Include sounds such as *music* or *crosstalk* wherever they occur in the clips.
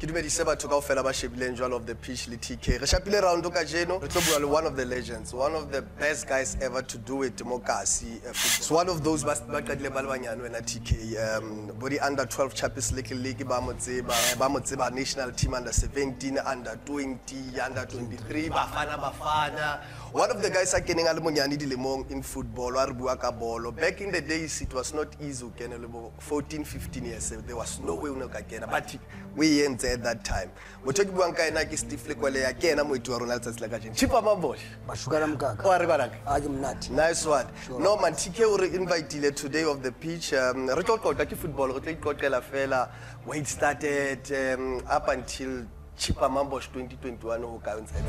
ke dumedise batho kao fela ba shebileng jalo of the pitch le tk re shapile round ka jeno re tlo one of the legends one of the best guys ever to do it mo kasi so one of those ba qadile ba le banyane wena tk um bo under 12 champions league league ba mo tseba ba mo national team under 17 under 20 under 23 bafana bafana. One of the guys a keneng a le monyane dilemong in football wa re bua ka bolo. Back in the days it was not easy o le bo 14 15 years there was no way o ne o ka kena. But we entse at that time. Motho ke buang ka ena ke steve Lekoelea ya ke ena moeti wa rona letsatsi la ka jeno chipa mambosh bashukana mkaka. Wa re banaka a ke mnati nice one. No man tk o re invitile today of the pitch. Um, re tlo qoqa ke football re tlo iqoqela fela. Where it started um, up until chipa mambosh 2021 ho ka ntse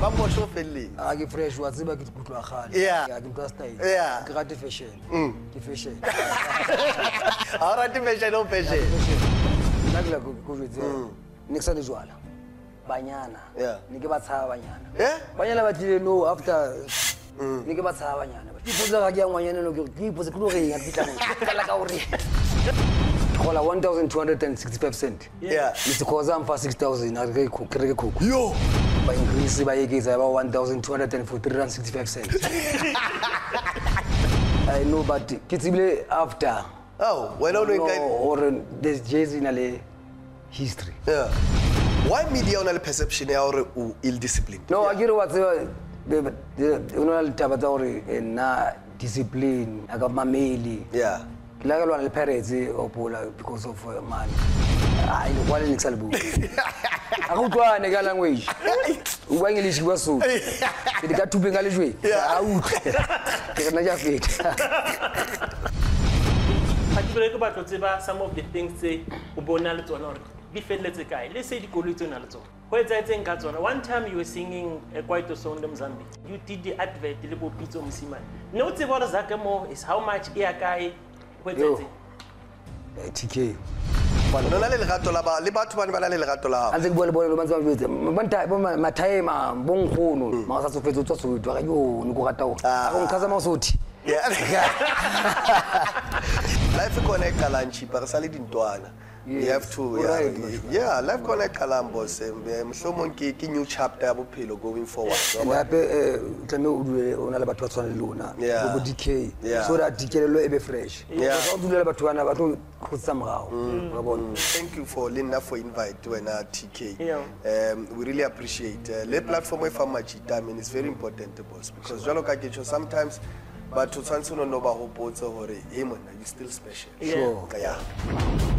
mambosh o felleng. A ke fresh wa tseba ke kutlwa gale Yeah. ke mtwa style. Yeah. ke rate fashion. Ke fashion. *laughs* Ha o rate fashion o fashion nna ke la ko ne ke sa banyana. Ne ke ba tshaba banyana. Eh? banyana ba tlile no after ne ke ba tshaba banyana ga ke ya ngwanyana no ke ke ipotsa ke lo reng a fitlana kala ka gore gola 1265 cent. Yeah. lesekgoza mfa 6000 a re ke reke koko yo! Ba increase ba eketsa ba 1243 rand 65 cent. *laughs* I know but ke tsebile after oh wena o no or there's jazz in a history. Yeah. Why media o na le perception ya hore o ill disciplined no a kere wa tseba o na le taba tsa gore eh, nna discipline a ka mameli yeah. Ke la ka lwana le pirates opola because of uh, money. Ai Lekoelea ne ke sa le bua *laughs* a ka language. O bua english bua sotho. Ke ka thupeng ka lejwe a utlwe. Ke rena ja feta *laughs* some of the things tse o bona le tsona gore di feleletse kae le se dikoloi tse le go one time you were singing a kwaito song le mozambique you did the advert le bopitso mosimane ne o tseba gore zake mo is how much e ya kae go etsaetseng Eh, tk o na le lerato la le batho ba ne ba na le lerato la gago ntse ke bua le bone lo bantse ba mathaema bonkgono maa sa tsofetse o tswa Ah. Life khona eqalang chipa re sa le dintwana you have to yeah, Alright, yeah life khona eqalang boss mohlomong ke ke new chapter ya bophelo going forward wa bona? gape um tlame o dule o na le batho ba tshwana le lona Yeah. bo dk Yeah. so that dikelelo e be fresh Yeah. o dule le batho bana ba tlo kgotsa morago wa bona thank you for lena for invite wena tk Yeah. um, we really appreciate uh, le platform e fa majita i mean it's very important boss because jalo ka ke tjho sometimes batho tshwanetse o no no ba hopotse gore e monna you still special. Sure. yeah